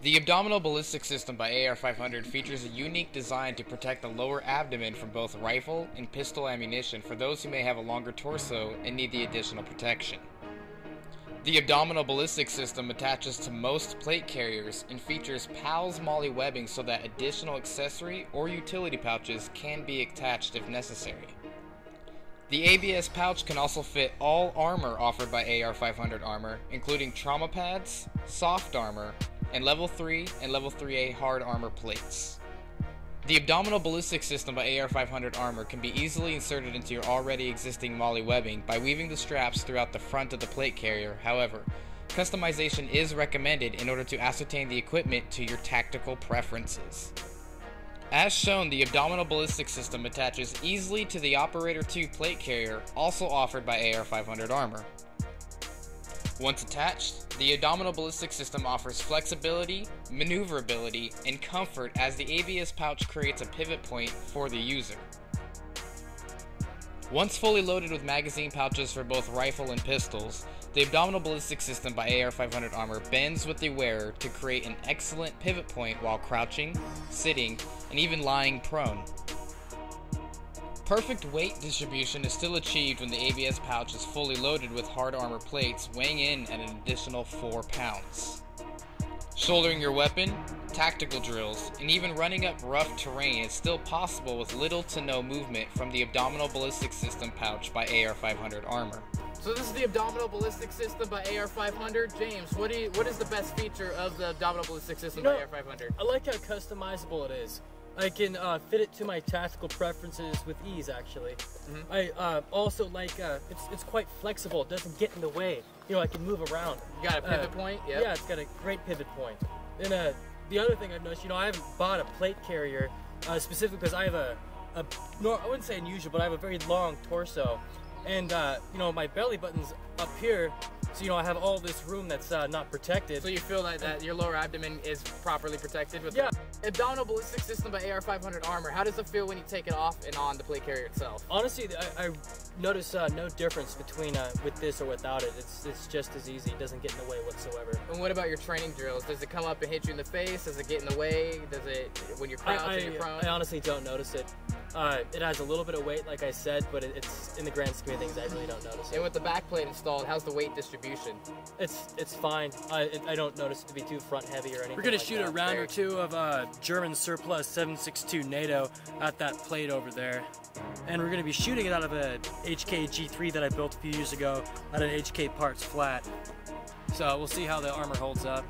The abdominal ballistic system by AR-500 features a unique design to protect the lower abdomen from both rifle and pistol ammunition for those who may have a longer torso and need the additional protection. The abdominal ballistic system attaches to most plate carriers and features PALS MOLLE webbing so that additional accessory or utility pouches can be attached if necessary. The ABS pouch can also fit all armor offered by AR-500 armor, including trauma pads, soft armor, and level 3 and level 3A hard armor plates. The abdominal ballistic system by AR-500 armor can be easily inserted into your already existing MOLLE webbing by weaving the straps throughout the front of the plate carrier, however, customization is recommended in order to ascertain the equipment to your tactical preferences. As shown, the abdominal ballistic system attaches easily to the Operator 2 plate carrier, also offered by AR-500 armor. Once attached, the abdominal ballistic system offers flexibility, maneuverability, and comfort as the ABS pouch creates a pivot point for the user. Once fully loaded with magazine pouches for both rifle and pistols, the abdominal ballistic system by AR-500 armor bends with the wearer to create an excellent pivot point while crouching, sitting, and even lying prone. Perfect weight distribution is still achieved when the ABS pouch is fully loaded with hard armor plates weighing in at an additional 4 pounds. Shouldering your weapon, tactical drills, and even running up rough terrain is still possible with little to no movement from the abdominal ballistic system pouch by AR-500 armor. So this is the abdominal ballistic system by AR-500. James, what do you, what is the best feature of the abdominal ballistic system You by AR-500? I like how customizable it is. I can uh, fit it to my tactical preferences with ease. Actually, Mm-hmm. I uh, also like uh, it's it's quite flexible. It doesn't get in the way. You know, I can move around. You got a pivot Uh, point? Yep. Yeah, it's got a great pivot point. And uh, the other thing I've noticed, you know, I haven't bought a plate carrier uh, specifically because I have a, a no, I wouldn't say unusual, but I have a very long torso, and uh, you know, my belly button's up here, so you know, I have all this room that's uh, not protected. So you feel like that your lower abdomen is properly protected with Yeah. Abdominal ballistic system by AR-500 armor. How does it feel when you take it off and on the plate carrier itself? Honestly, I, I notice uh, no difference between uh, with this or without it. It's it's just as easy. It doesn't get in the way whatsoever. And what about your training drills? Does it come up and hit you in the face? Does it get in the way? Does it when you're I, crouching, you're I, prone? I honestly don't notice it. Uh, it has a little bit of weight, like I said, but it, it's in the grand scheme of things, I really don't notice It. and with the back plate installed, how's the weight distribution? It's it's fine. I it, I don't notice it to be too front heavy or anything. We're gonna like shoot a round Fair. or two of uh, German surplus 762 NATO at that plate over there. And we're gonna be shooting it out of a HK G3 that I built a few years ago at an HK Parts flat. So we'll see how the armor holds up.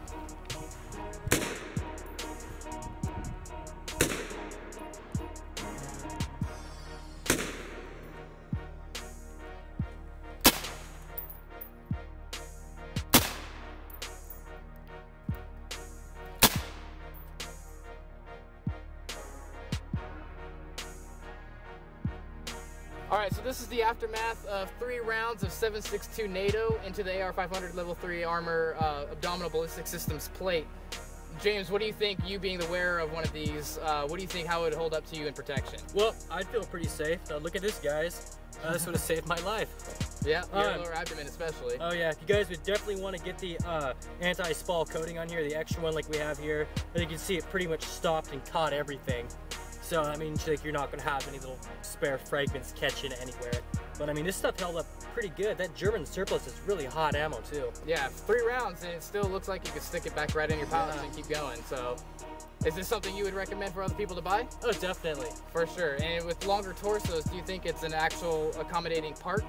All right, so this is the aftermath of three rounds of 7.62 NATO into the AR-500 Level 3 Armor uh, Abdominal Ballistic Systems plate. James, what do you think, you being the wearer of one of these, uh, what do you think, how would it hold up to you in protection? Well, I'd feel pretty safe. Uh, look at this, guys. Uh, this would have saved my life. Yeah, your Uh, lower abdomen especially. Oh yeah, you guys would definitely want to get the uh, anti-spall coating on here, the extra one like we have here. And you can see it pretty much stopped and caught everything. So I mean, like you're not gonna have any little spare fragments catching anywhere. But I mean, this stuff held up pretty good. That German surplus is really hot ammo too. yeah, three rounds, and it still looks like you could stick it back right in your pouch Yeah. and keep going. So, is this something you would recommend for other people to buy? Oh, definitely. For sure. And with longer torsos, do you think it's an actual accommodating part?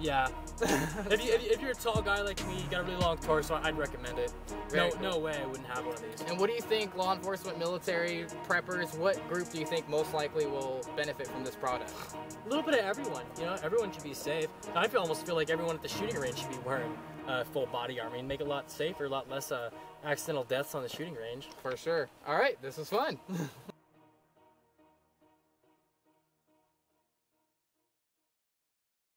Yeah. if, you, if, you, if you're a tall guy like me, you got a really long torso, I'd recommend it. Very no, cool. no way I wouldn't have one of these. And what do you think, law enforcement, military, preppers, what group do you think most likely will benefit from this product? A little bit of everyone, you know, everyone should be safe. I feel almost feel like everyone at the shooting range should be wearing uh, full body armor and make it a lot safer, a lot less uh, accidental deaths on the shooting range. For sure. All right, this was fun.